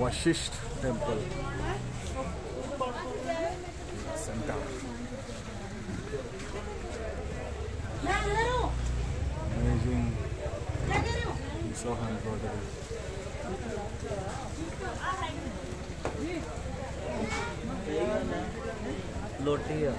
Vashishtha temple centre लोटिया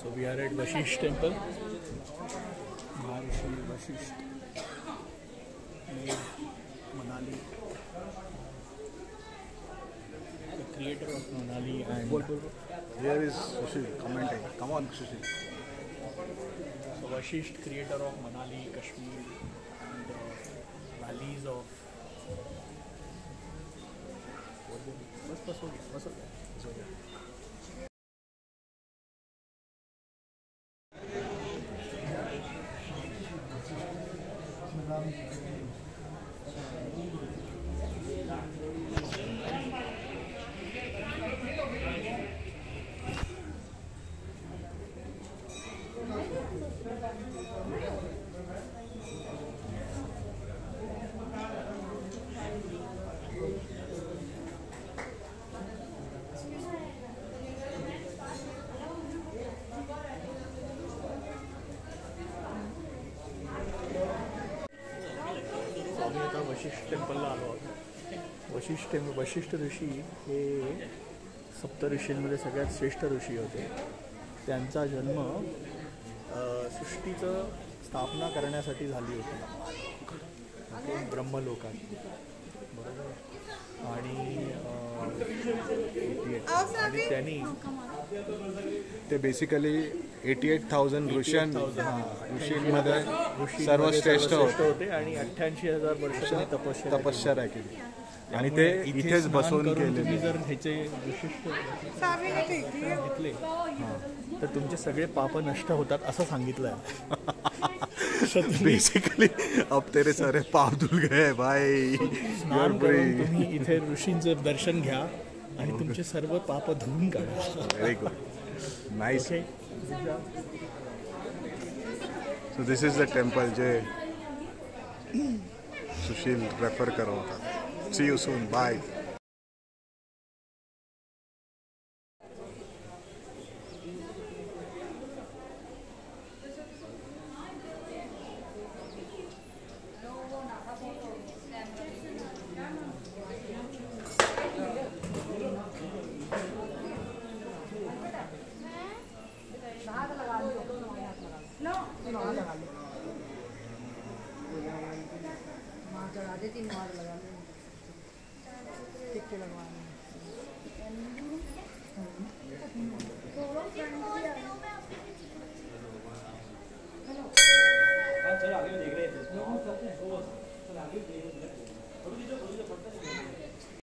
So we are at Vashish temple. Maharishi Vashish. Manali. Creator of Manali and Here is Sushil commenting. Come on, Sushil. so Vashish, creator of Manali, Kashmir, and the valleys of. बस बस हो गया बस हो गया हो गया आम्ही आता वशिष्ठ टेम्पलला आलो आहोत. वशिष्ठ टेम वशिष्ठ ऋषी हे सप्त ऋषींमध्ये सगळ्यात श्रेष्ठ ऋषी होते. त्यांचा जन्म सृष्टीचं स्थापना करण्यासाठी झाली होती. ब्रह्मलोकात. बरोबर? आणि आणि त्यांनी ते बेसिकली एटी एट थाउजंड ऋषीं 88,000. हां, ऋषींमध्ये सर्वश्रेष्ठ सर्वश्रेष्ठ होते. होते आणि अठ्ठ्याऐंशी हजार तपश्चर्या केली. केली. आणि ते इथे इथेच बसवून तुम्ही जर ह्याचे विशिष्ट घेतले तर तुमचे सगळे पाप नष्ट होतात असं सांगितलं आहे बेसिकली अब तेरे सारे पाप धुल गए भाई. तुम्ही इथे ऋषींचं दर्शन घ्या. आणि तुमचे सर्व पाप धुवून काढा. Very good nice so this is the temple J Sushil refer करत होता. सी यू सून बाय वहाँ लगा लो वहाँ चढ़ा दे तीन वहाँ लगा आगे देख रहे थे चल, आगे देख रहे थे